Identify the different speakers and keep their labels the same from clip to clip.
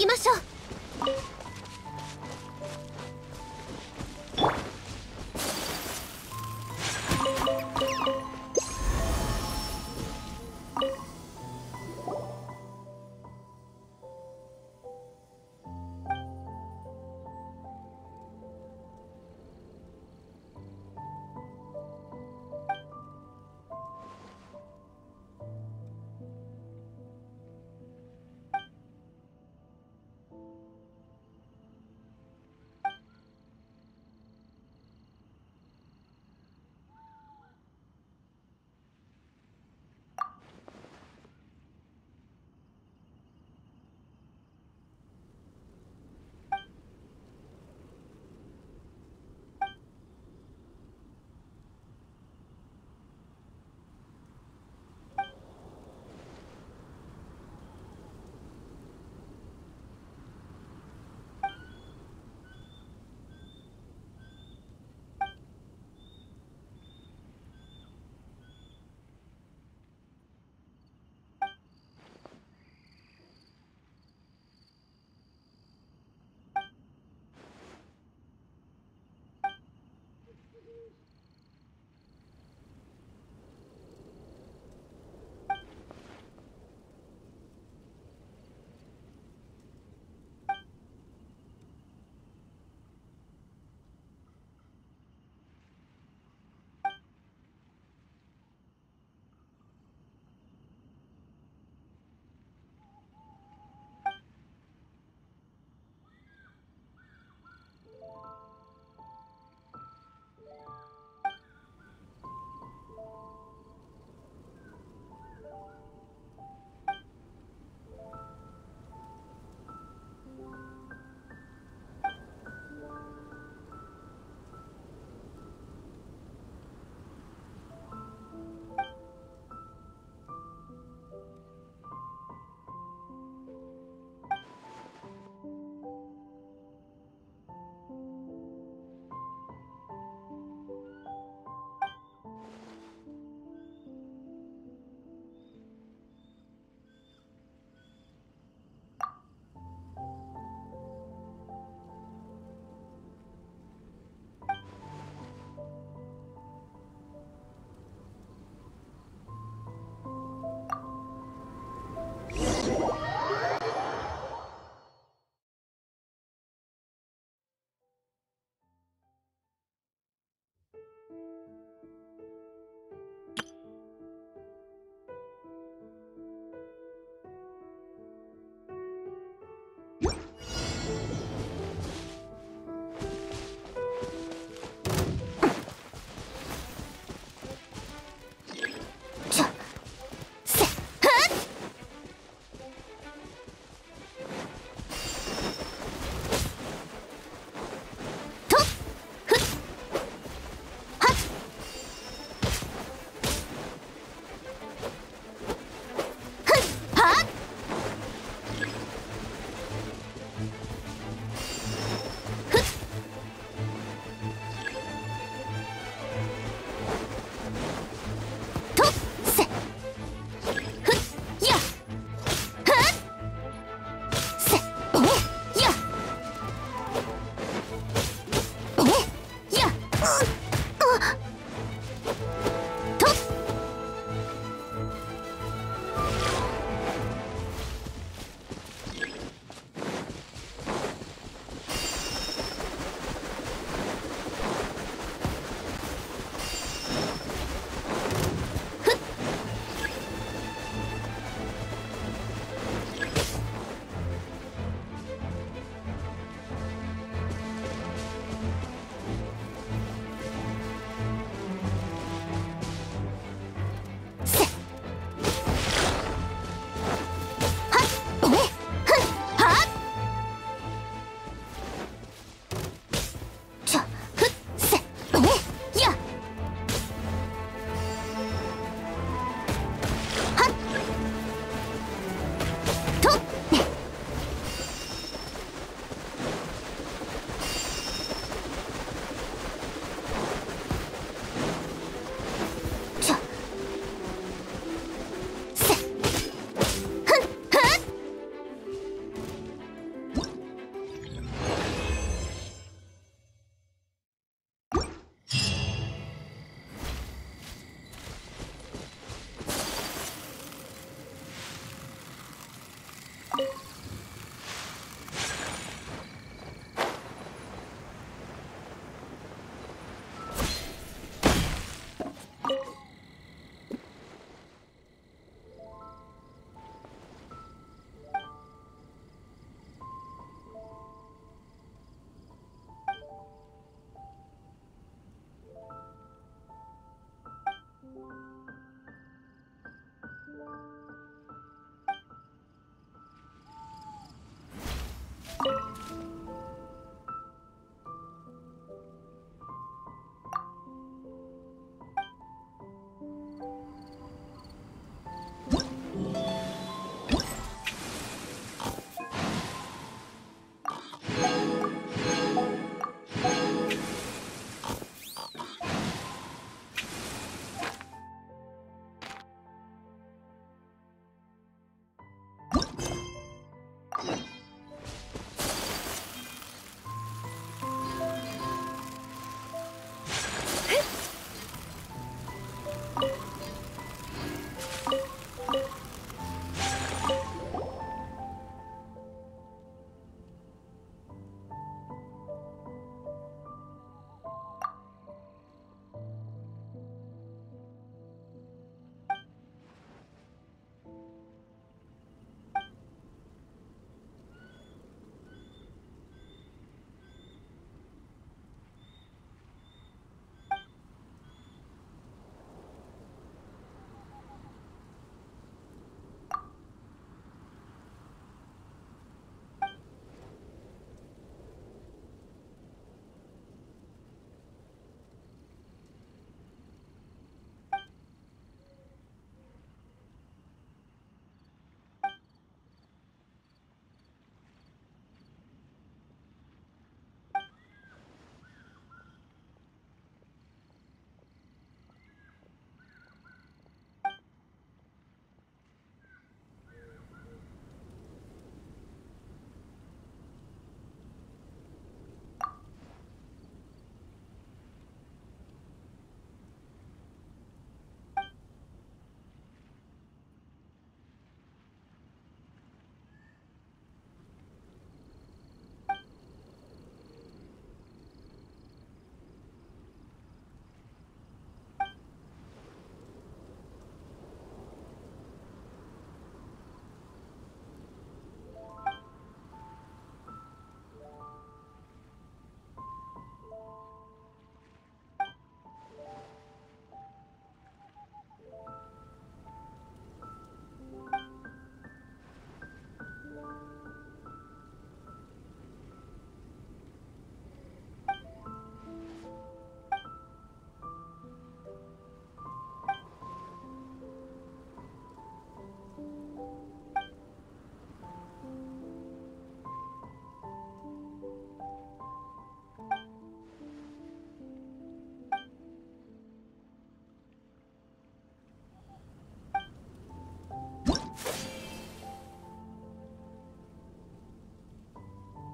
Speaker 1: 行きましょう。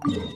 Speaker 2: Yeah.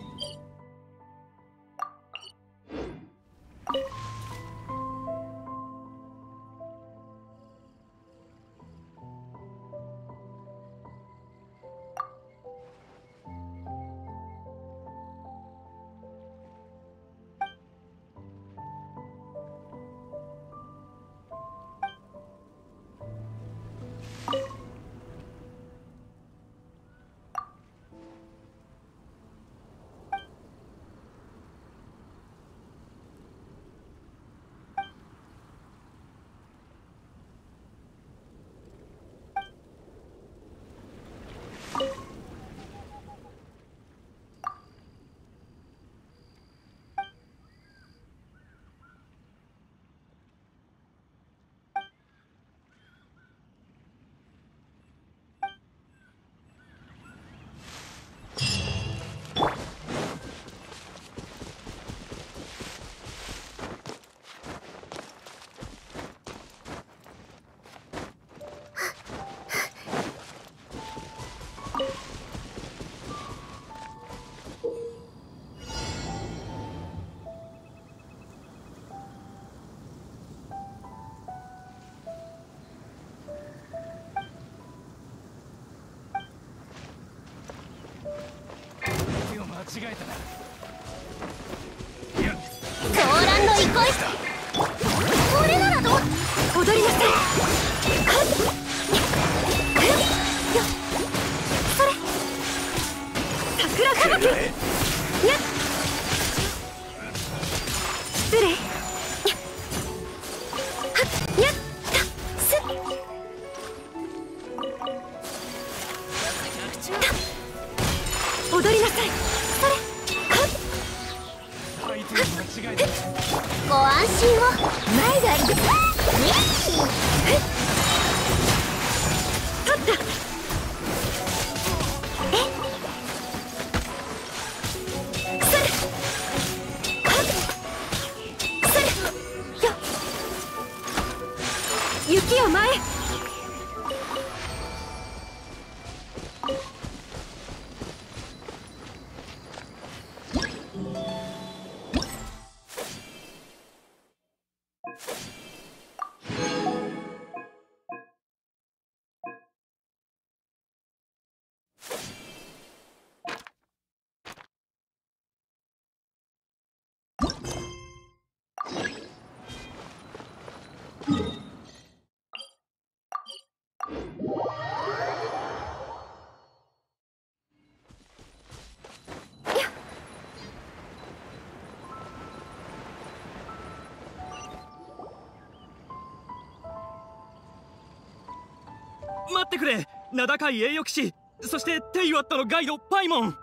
Speaker 3: 待ってくれ。名高い栄誉騎士。そしてテイワットのガイドパイモン。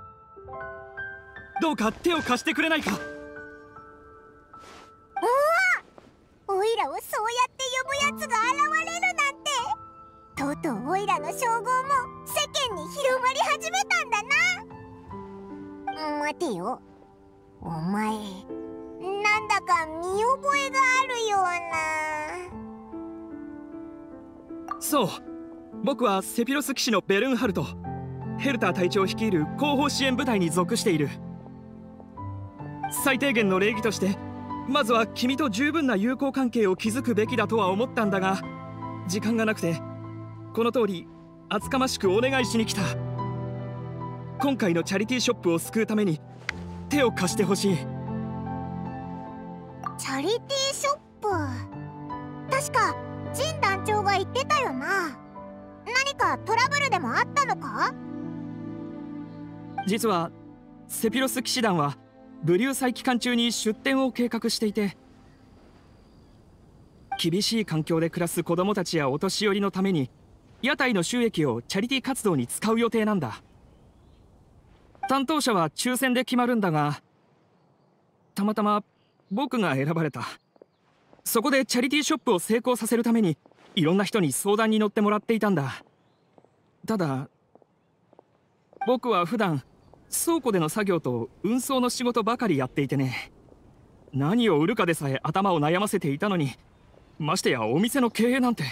Speaker 3: どうか手を貸してくれないか。僕はセピロス騎士のベルンハルトヘルター隊長率いる後方支援部隊に属している。最低限の礼儀としてまずは君と十分な友好関係を築くべきだとは思ったんだが時間がなくてこの通り厚かましくお願いしに来た。今回のチャリティーショップを救うために手を貸してほしい。
Speaker 2: チャリティーショップ？確かジン団長が言ってたよな。かトラブルでもあったのか？
Speaker 3: 実はセピロス騎士団はブリュー祭期間中に出店を計画していて厳しい環境で暮らす子供たちやお年寄りのために屋台の収益をチャリティー活動に使う予定なんだ。担当者は抽選で決まるんだがたまたま僕が選ばれた。そこでチャリティーショップを成功させるためにいろんな人に相談に乗ってもらっていたんだ。ただ僕は普段倉庫での作業と運送の仕事ばかりやっていてね。何を売るかでさえ頭を悩ませていたのにましてやお店の経営なんて。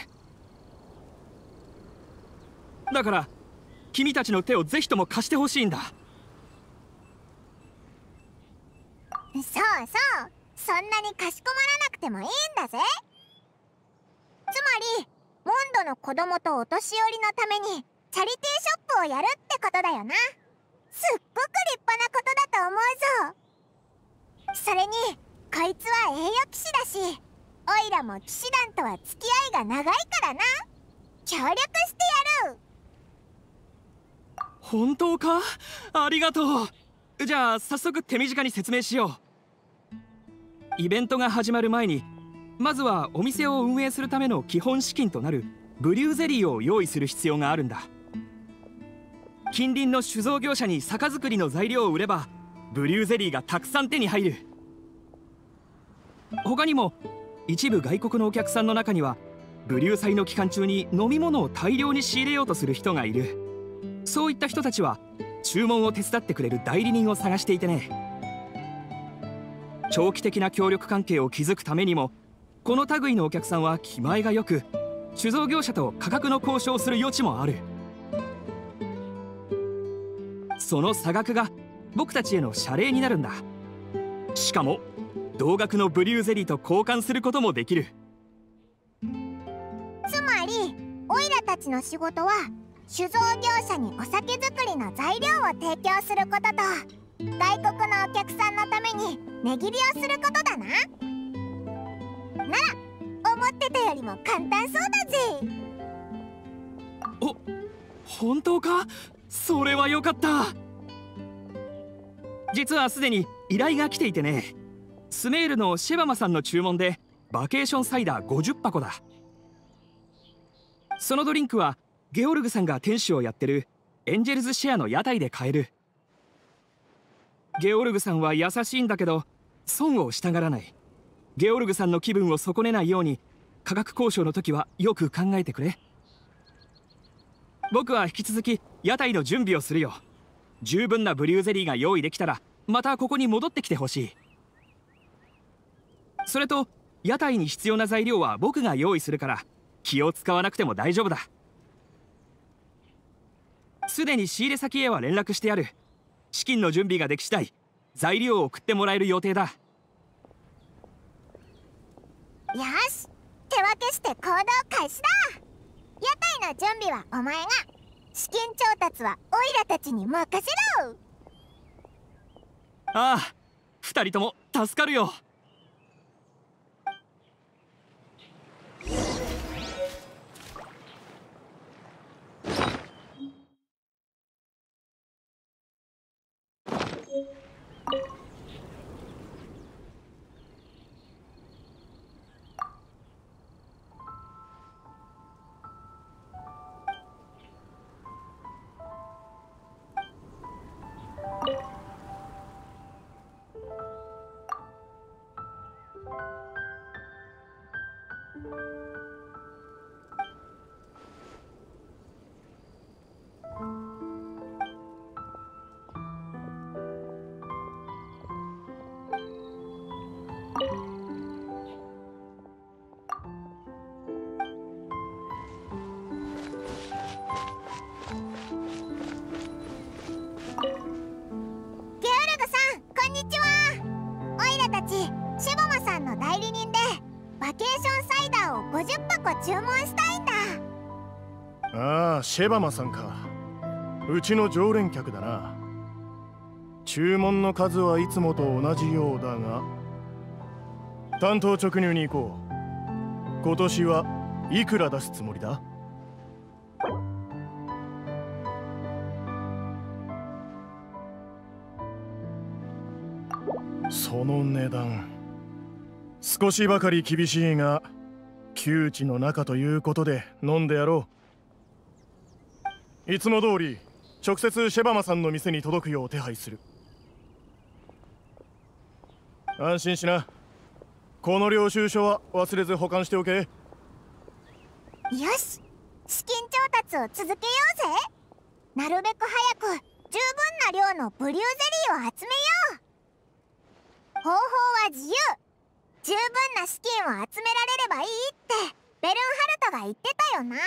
Speaker 3: だから君たちの手をぜひとも貸してほしいんだ。
Speaker 2: そうそう。そんなにかしこまらなくてもいいんだぜ。つまりモンドの子供とお年寄りのためにチャリティーショップをやるってことだよな。すっごく立派なことだと思うぞ。それにこいつは栄誉騎士だしオイラも騎士団とは付き合いが長いからな。協力してやる
Speaker 3: 本当か？ありがとう。じゃあ早速手短に説明しよう。イベントが始まる前にまずはお店を運営するための基本資金となるブリューゼリーを用意する必要があるんだ。近隣の酒造業者に酒造りの材料を売ればブリューゼリーがたくさん手に入る。他にも一部外国のお客さんの中にはブリュー祭の期間中に飲み物を大量に仕入れようとする人がいる。そういった人たちは注文を手伝ってくれる代理人を探していてね。長期的な協力関係を築くためにもこの類のお客さんは気前がよく酒造業者と価格の交渉をする余地もある。その差額が僕たちへの謝礼になるんだ。しかも同額のブリューゼリーと交換することもできる。
Speaker 2: つまりオイラたちの仕事は酒造業者にお酒作りの材料を提供することと外国のお客さんのために値切りをすることだな。なら思ってたよりも簡単そうだぜ。
Speaker 3: お本当か？それはよかった。実はすでに依頼が来ていてね。スメールのシェバマさんの注文でバケーションサイダー50箱だ。そのドリンクはゲオルグさんが店主をやってるエンジェルズシェアの屋台で買える。ゲオルグさんは優しいんだけど損をしたがらない。ゲオルグさんの気分を損ねないように価格交渉の時はよく考えてくれ。僕は引き続き屋台の準備をするよ。十分なブリューゼリーが用意できたらまたここに戻ってきてほしい。それと屋台に必要な材料は僕が用意するから気を使わなくても大丈夫だ。すでに仕入れ先へは連絡してある。資金の準備ができ次第材料を送ってもらえる予定だ。よ
Speaker 2: し手分けして行動開始だ。屋台の準備はお前が。資金調達はオイラたちに任せろ。
Speaker 3: ああ二人とも助かるよ。
Speaker 4: シェバマさんか。うちの常連客だな。注文の数はいつもと同じようだが。担当直入に行こう。今年はいくら出すつもりだ？その値段。少しばかり厳しいが窮地の中ということで飲んでやろう。いつも通り直接シェバマさんの店に届くよう手配する。安心しな。この領収書は忘れず保管しておけ。よ
Speaker 2: し。資金調達を続けようぜ。なるべく早く十分な量のブリューゼリーを集めよう。方法は自由。十分な資金を集められればいいって。ベルンハルトが言ってたよな。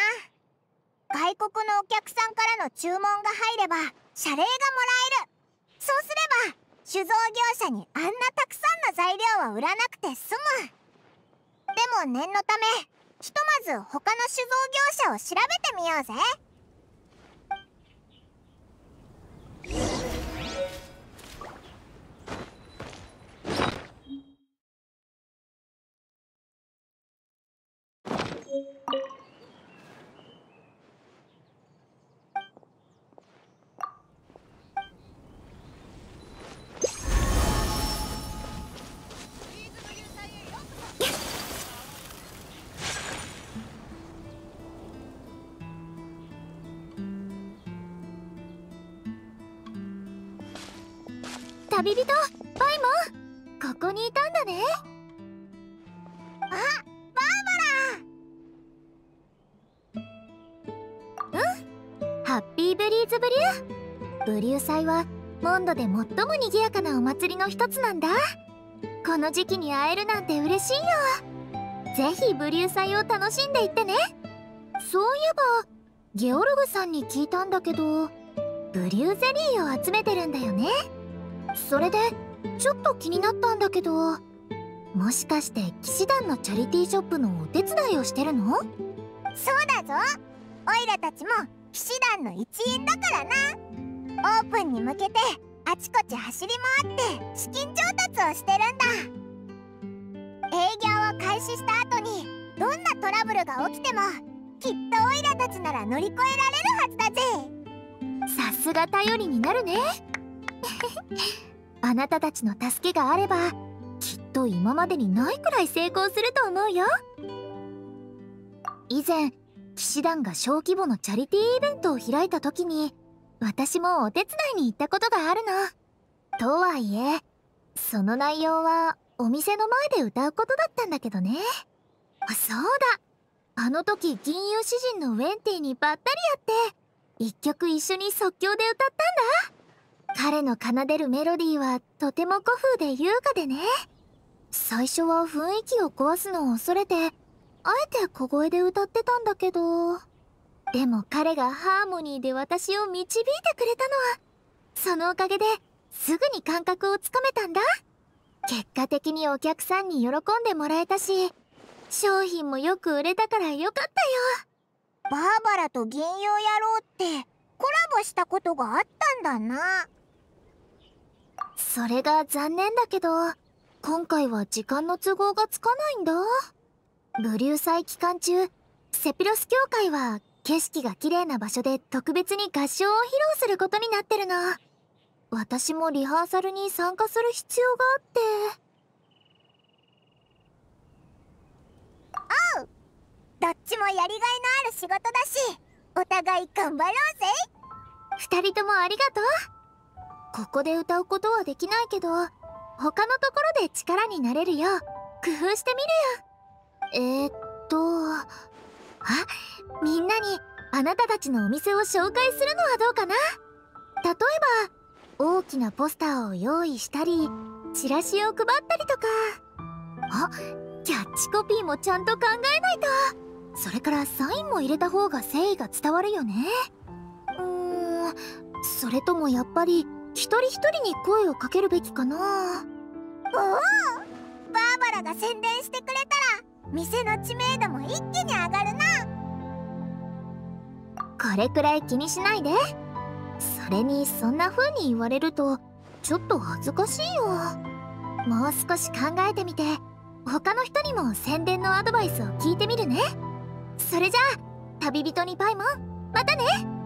Speaker 2: 外国のお客さんからの注文が入れば謝礼がもらえる。そうすれば酒造業者にあんなたくさんの材料は売らなくて済む。でも念のためひとまず他の酒造業者を調べてみようぜ。
Speaker 5: 旅人パイモンここにいたんだね。
Speaker 2: あバ
Speaker 5: ーバラ。うん？ハッピーブリーズブリュー。ブリュー祭はモンドで最も賑やかなお祭りの一つなんだ。この時期に会えるなんて嬉しいよ。ぜひブリュー祭を楽しんでいってね。そういえばゲオルグさんに聞いたんだけどブリューゼリーを集めてるんだよね。それでちょっと気になったんだけどもしかして騎士団のチャリティーショップのお手伝いをしてるの？そう
Speaker 2: だぞ。オイラたちも騎士団の一員だからな。オープンに向けてあちこち走り回って資金調達をしてるんだ。営業を開始した後にどんなトラブルが起きてもきっとオイラたちなら乗り越えられるはずだぜ。
Speaker 5: さすが頼りになるね あなたたちの助けがあればきっと今までにないくらい成功すると思うよ。以前騎士団が小規模のチャリティーイベントを開いた時に私もお手伝いに行ったことがあるの。とはいえその内容はお店の前で歌うことだったんだけどね。あそうだ。あの時銀融詩人のウェンティにばったり会って一曲一緒に即興で歌ったんだ。彼の奏でるメロディーはとても古風で優雅でね。最初は雰囲気を壊すのを恐れてあえて小声で歌ってたんだけど。でも彼がハーモニーで私を導いてくれたのはそのおかげですぐに感覚をつかめたんだ。結果的にお客さんに喜んでもらえたし商品もよく売れたからよかったよ。
Speaker 2: バーバラと銀融野郎ってコラボしたことがあったんだな。
Speaker 5: それが残念だけど今回は時間の都合がつかないんだ。ブリュー祭期間中セピロス教会は景色が綺麗な場所で特別に合唱を披露することになってるの。私もリハーサルに参加する必要があって。
Speaker 2: どっちもやりがいのある仕事だしお互い頑張ろうぜ。
Speaker 5: 2人ともありがとうここで歌うことはできないけど他のところで力になれるよ。工夫してみるよ。えー、っとあみんなにあなたたちのお店を紹介するのはどうかな？例えば大きなポスターを用意したりチラシを配ったりとか。あキャッチコピーもちゃんと考えないと。それからサインも入れた方が誠意が伝わるよね。うーんそれともやっぱり一人一人に声をかけるべきかな。おお。バ
Speaker 2: ーバラが宣伝してくれたら店の知名度も一気に上がるな。
Speaker 5: これくらい気にしないで。それにそんな風に言われるとちょっと恥ずかしいよ。もう少し考えてみて。他の人にも宣伝のアドバイスを聞いてみるね。それじゃあ旅人にパイモンまたね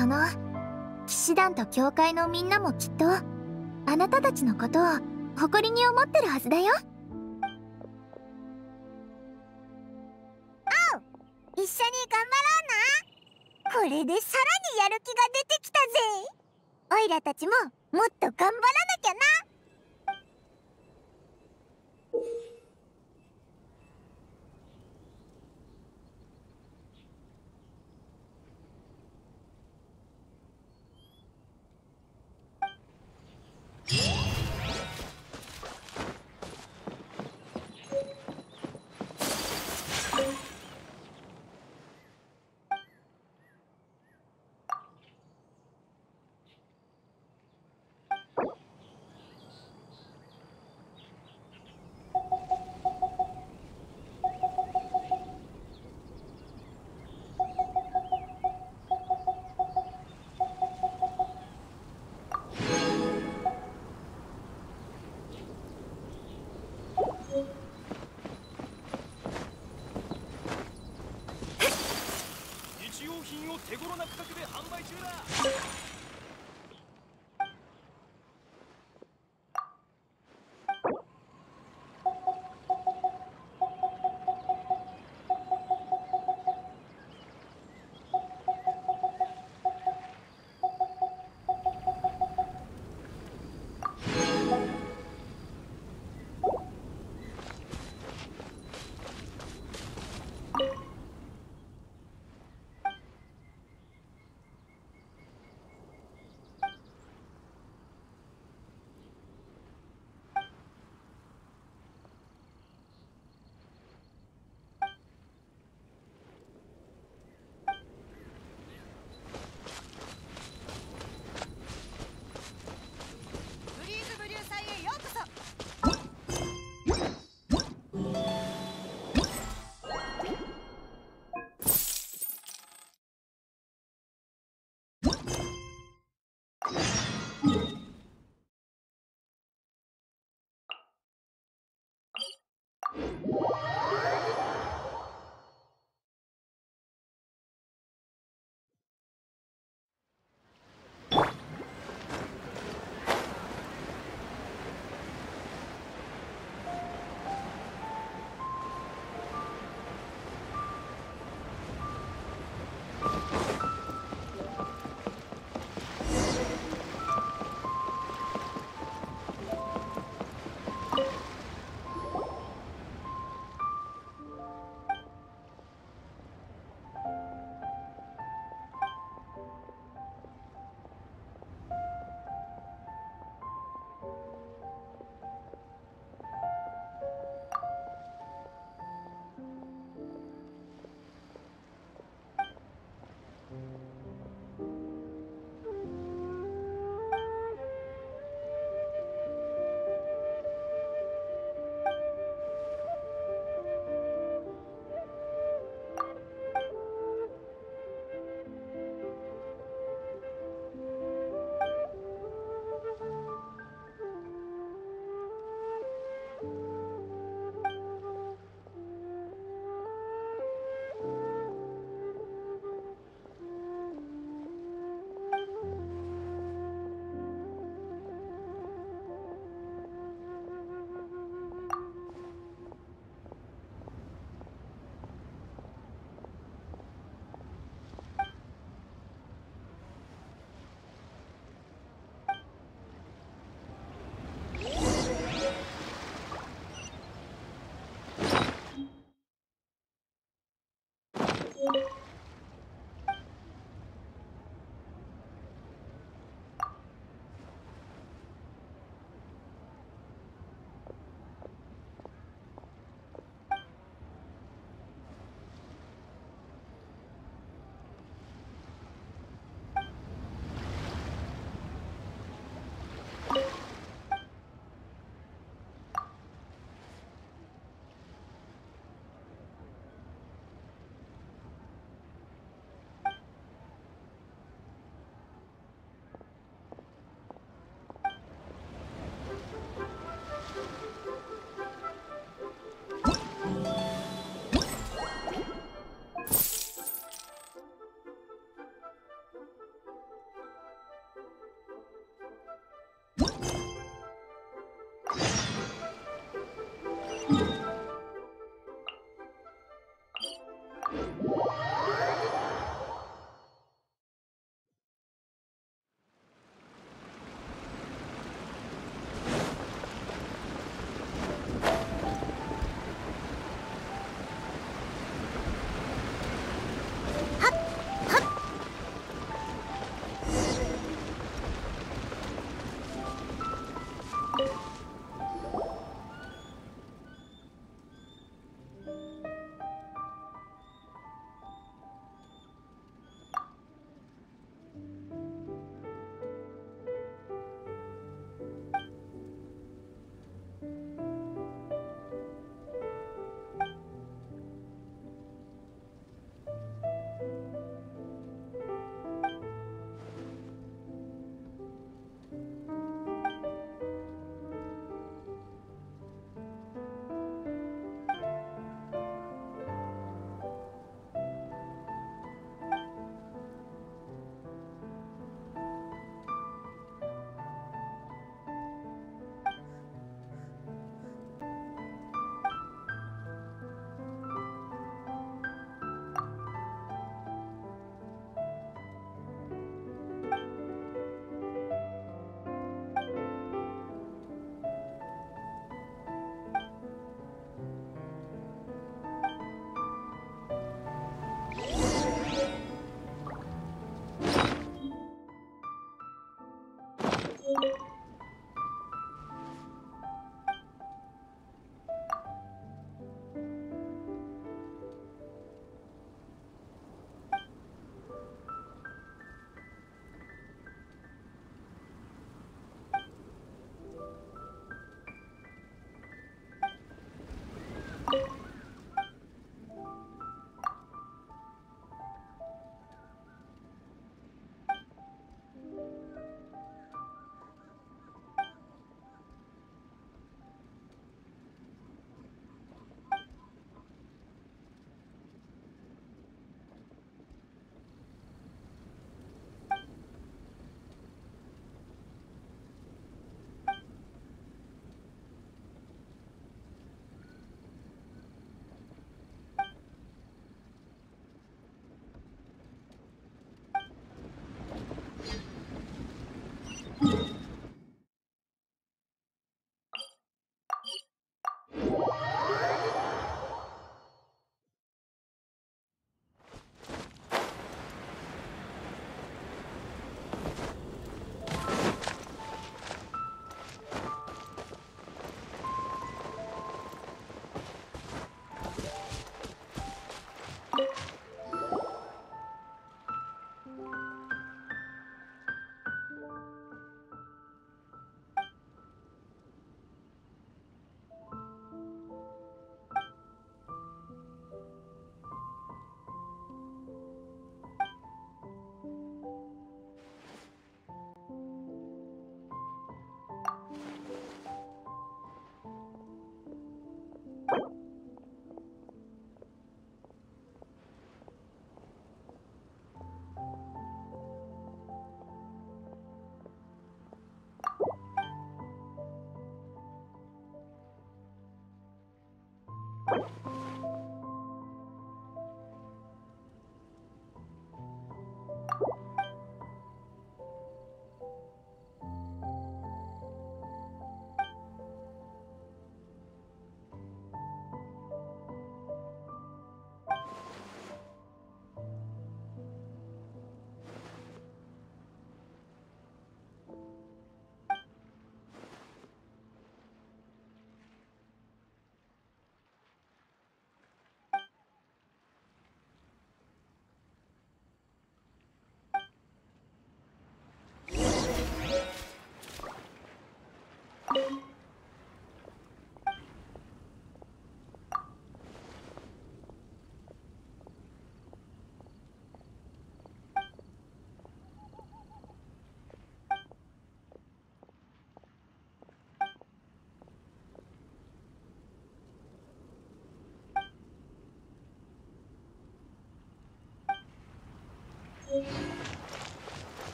Speaker 5: その騎士団と教会のみんなもきっとあなたたちのことを誇りに思ってるはずだよ。
Speaker 2: おう一緒に頑張ろうな。これでさらにやる気が出てきたぜ。オイラたちももっと頑張らなきゃな。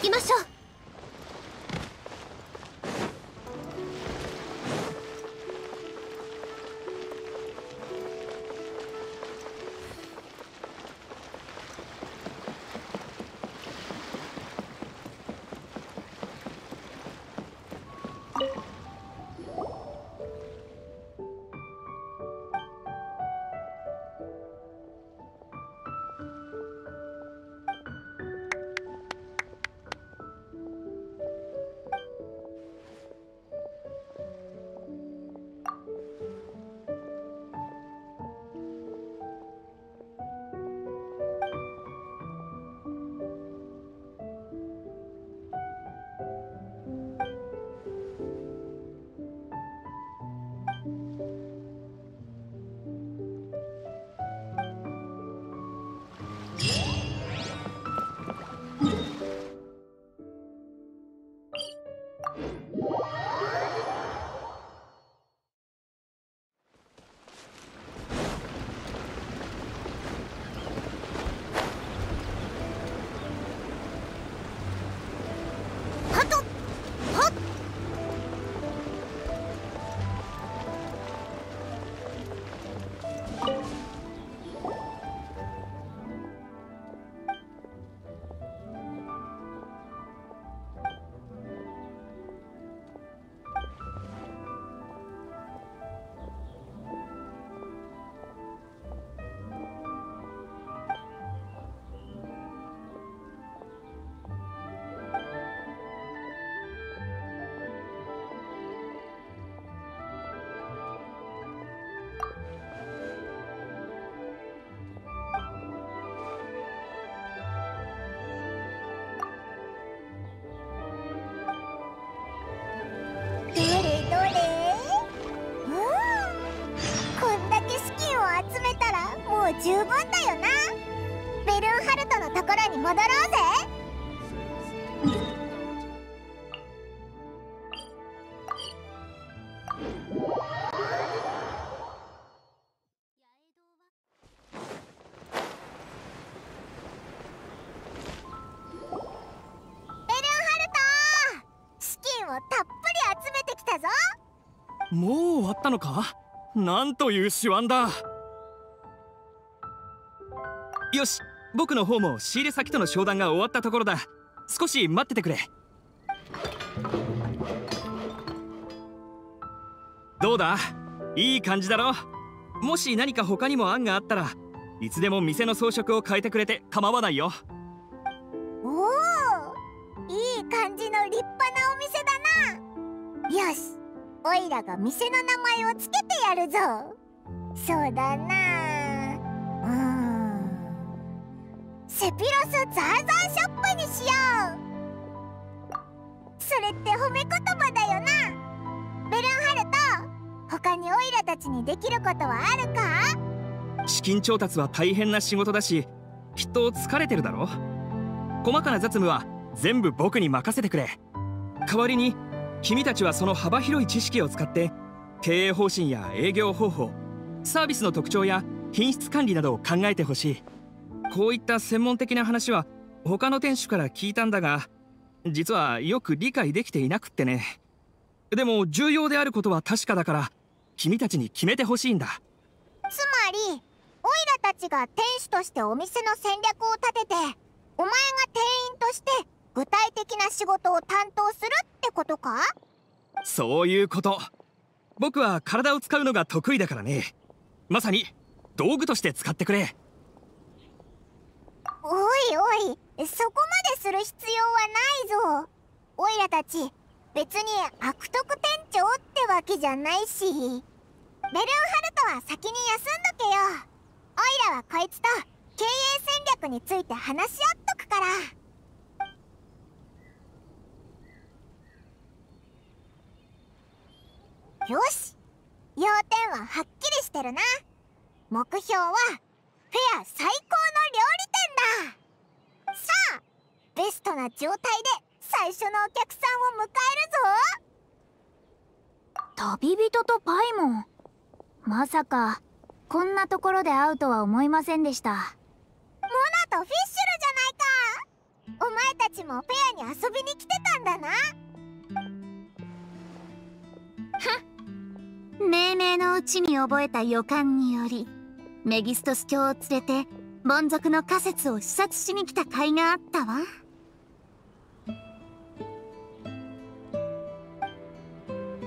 Speaker 6: 行きましょう。
Speaker 2: 戻ろうぜ。ベルンハルト資金をたっぷり集めてきたぞ。
Speaker 3: もう終わったのか？なんという手腕だ。よし。僕の方も仕入れ先との商談が終わったところだ。少し待っててくれ。どうだ？いい感じだろ？もし何か他にも案があったらいつでも店の装飾を変えてくれて構わないよ。
Speaker 2: おおいい感じの立派なお店だな。よしおいらが店の名前をつけてやるぞ。そうだな。セピロスザーザーショップにしよう。それって褒め言葉だよな。ベルンハルト他にオイラたちにできることはあるか？
Speaker 3: 資金調達は大変な仕事だしきっと疲れてるだろ？細かな雑務は全部僕に任せてくれ。代わりに君たちはその幅広い知識を使って経営方針や営業方法サービスの特徴や品質管理などを考えてほしい。こういった専門的な話は他の店主から聞いたんだが実はよく理解できていなくってね。でも重要であることは確かだから君たちに決めてほしいんだ。
Speaker 2: つまりオイラたちが店主としてお店の戦略を立ててお前が店員として具体的な仕事を担当するってことか？
Speaker 3: そういうこと。僕は体を使うのが得意だからね。まさに道具として使ってくれ
Speaker 2: おいおいそこまでする必要はないぞ。オイラたち別に悪徳店長ってわけじゃないし。ベルンハルトは先に休んどけよ。オイラはこいつと経営戦略について話し合っとくから。よし。要点ははっきりしてるな。目標はェア最高の料理店だ。さあベストな状態で最初のお客さんを迎えるぞ。
Speaker 7: 旅人とパイモンまさかこんなところで会うとは思いませんでした。
Speaker 2: モナとフィッシュルじゃないか。お前たちもフェアに遊びに来てたんだな。
Speaker 7: 命名のうちに覚えた予感によりメギストス教を連れて凡族の仮説を視察しに来た甲斐があったわ。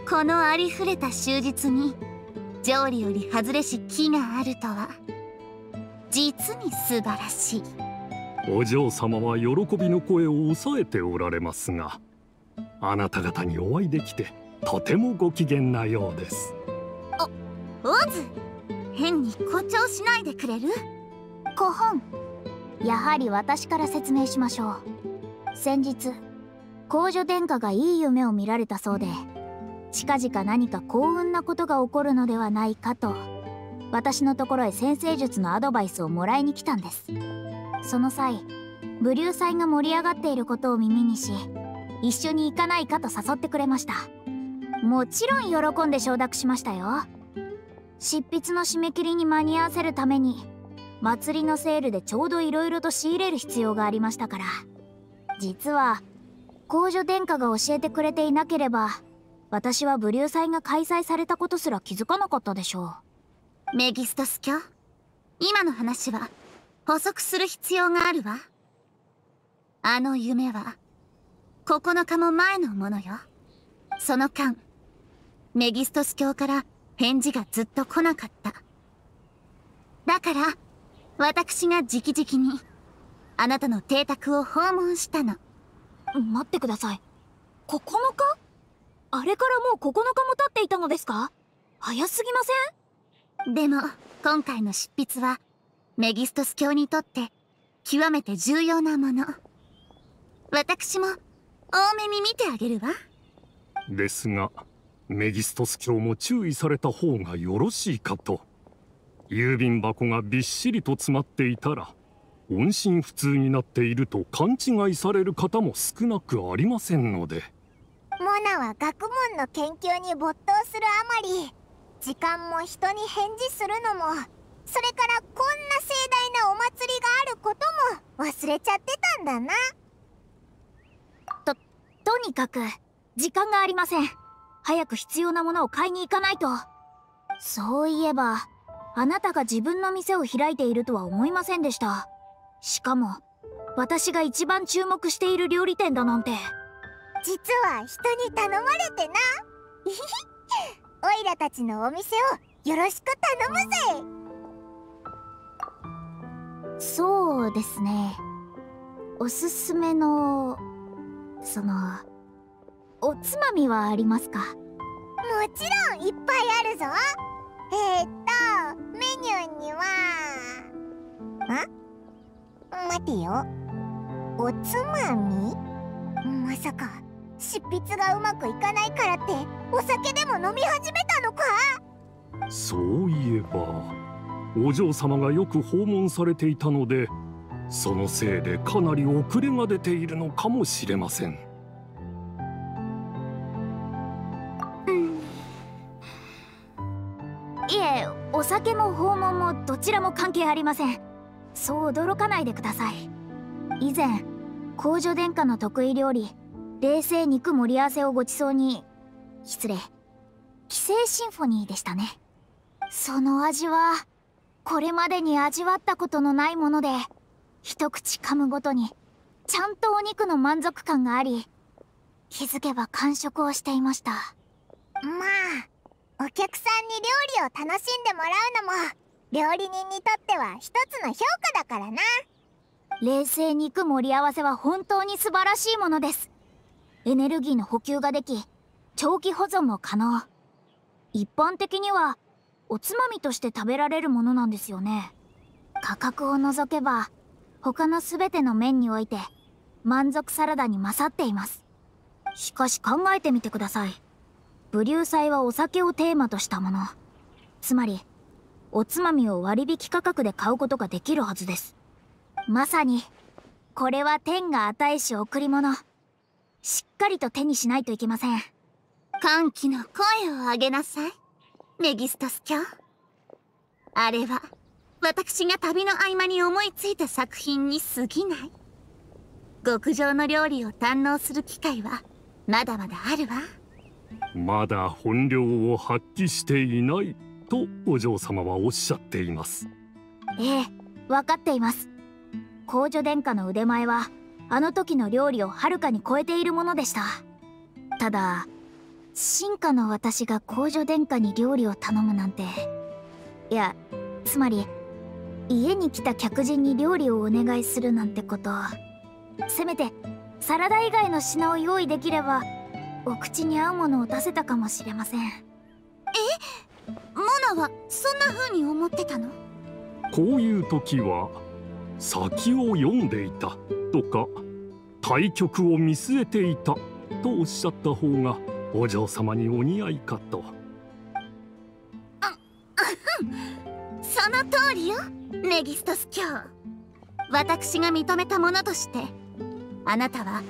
Speaker 7: このありふれた終日に条理より外れし木があるとは実に素晴らしい。
Speaker 8: お嬢様は喜びの声を抑えておられますがあなた方にお会いできてとてもご機嫌なようです。
Speaker 7: オズ変に誇張しないでくれる？古本。やはり私から説明しましょう。先日公女殿下がいい夢を見られたそうで近々何か幸運なことが起こるのではないかと私のところへ先生術のアドバイスをもらいに来たんです。その際武流祭が盛り上がっていることを耳にし一緒に行かないかと誘ってくれました。もちろん喜んで承諾しましたよ。執筆の締め切りに間に合わせるために祭りのセールでちょうどいろいろと仕入れる必要がありましたから。実は公女殿下が教えてくれていなければ私は武流祭が開催されたことすら気づかなかったでしょう。メギストス教？今の話は補足する必要があるわ。あの夢は9日も前のものよ。その間メギストス教から返事がずっと来なかった。だから私が直々にあなたの邸宅を訪問したの。待ってください。9日あれからもう9日も経っていたのですか？早すぎません？でも今回の執筆はメギストス教にとって極めて重要なもの。私も大目に見てあげるわ。
Speaker 8: ですがメギストス教も注意された方がよろしいかと。郵便箱がびっしりと詰まっていたら音信不通になっていると勘違いされる方も少なくありませんので。
Speaker 2: モナは学問の研究に没頭するあまり時間も人に返事するのもそれからこんな盛大なお祭りがあることも忘れちゃってたんだな。
Speaker 7: ととにかく時間がありません早く必要なものを買いに行かないと。そういえばあなたが自分の店を開いているとは思いませんでした。しかも私が一番注目している料理店だなんて。
Speaker 2: 実は人に頼まれてな。オイラたちのお店をよろしく頼む
Speaker 7: ぜ。そうですね。おすすめのそのおつまみはありますか？も
Speaker 2: ちろんいっぱいあるぞ。えー、っとメニューにはん待てよ。おつまみ？まさか執筆がうまくいかないからってお酒でも飲み始めたのか？
Speaker 8: そういえばお嬢様がよく訪問されていたのでそのせいでかなり遅れが出ているのかもしれません。
Speaker 7: いえお酒も訪問もどちらも関係ありません。そう驚かないでください。以前公女殿下の得意料理冷製肉盛り合わせをごちそうに失礼寄生シンフォニーでしたね。その味はこれまでに味わったことのないもので一口噛むごとにちゃんとお肉の満足感があり気づけば完食をしていました。ま
Speaker 2: あお客さんに料理を楽しんでもらうのも料理人にとっては一つの評価だからな。
Speaker 7: 冷製肉盛り合わせは本当に素晴らしいものです。エネルギーの補給ができ長期保存も可能。一般的にはおつまみとして食べられるものなんですよね。価格を除けば他の全ての面において満足サラダに勝っています。しかし考えてみてください。ブリュー祭はお酒をテーマとしたもの。つまりおつまみを割引価格で買うことができるはずです。まさにこれは天が与えし贈り物。しっかりと手にしないといけません。
Speaker 1: 歓喜の声を上げなさい。メギストス卿あれは私が旅の合間に思いついた作品に過ぎない。極上の料理を堪能する機会はまだまだあるわ。
Speaker 8: まだ本領を発揮していないとお嬢様はおっしゃっています。
Speaker 7: ええ分かっています。公女殿下の腕前はあの時の料理をはるかに超えているものでした。ただ進化の私が公女殿下に料理を頼むなんて。いやつまり家に来た客人に料理をお願いするなんてこと。せめてサラダ以外の品を用意できればお口に合うものを出せたかもしれません。え？
Speaker 1: モナはそんな風に思ってたの？
Speaker 8: こういう時は先を読んでいたとか対局を見据えていたとおっしゃった方がお嬢様にお似合いかと。
Speaker 1: その通りよメギストス卿私が認めたものとしてあなたは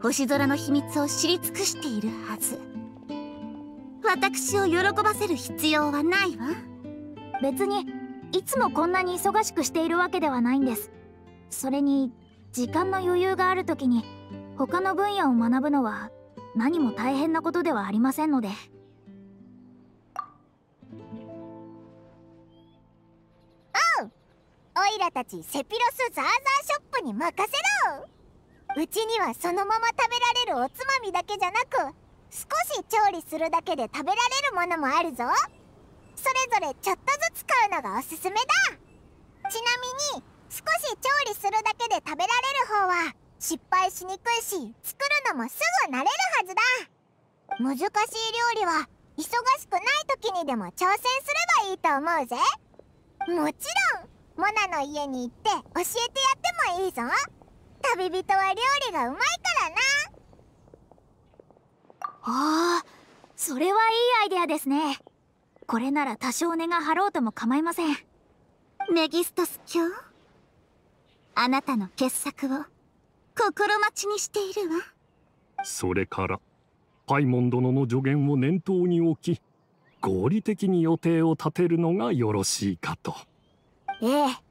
Speaker 1: 星空の秘密を知り尽くしているはず。私を喜ばせる必要はないわ。
Speaker 7: 別にいつもこんなに忙しくしているわけではないんです。それに時間の余裕がある時に他の分野を学ぶのは何も大変なことではありませんので。
Speaker 2: おうオイラたちセピロスザーザーショップに任せろ。うちにはそのまま食べられるおつまみだけじゃなく少し調理するだけで食べられるものもあるぞ。それぞれちょっとずつ買うのがおすすめだ。ちなみに少し調理するだけで食べられる方は失敗しにくいし作るのもすぐ慣れるはずだ。難しい料理は忙しくない時にでも挑戦すればいいと思うぜ。もちろんモナの家に行って教えてやってもいいぞ。旅人は料理がうまいからな。
Speaker 7: ああそれはいいアイデアですね。これなら多少値が張ろうとも構いません。
Speaker 1: メギストス卿あなたの傑作を心待ちにしているわ。
Speaker 8: それからパイモン殿の助言を念頭に置き合理的に予定を立てるのがよろしいかと。
Speaker 2: ええ。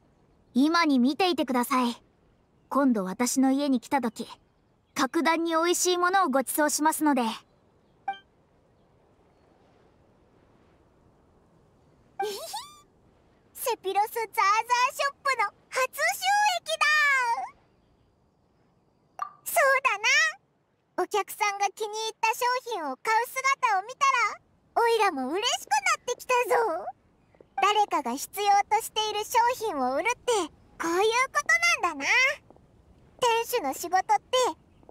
Speaker 2: 今に見ていてください今度私の家に来た時格段に美味しいものをご馳走しますので。セピロスザーザーショップの初収益だ。そうだな。お客さんが気に入った商品を買う姿を見たらおいらも嬉しくなってきたぞ。誰かが必要としている商品を売るってこういうことなんだな。店主の仕事って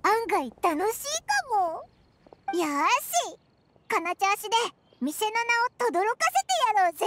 Speaker 2: 案外楽しいかも。よーしこの調子で店の名を轟かせてやろうぜ。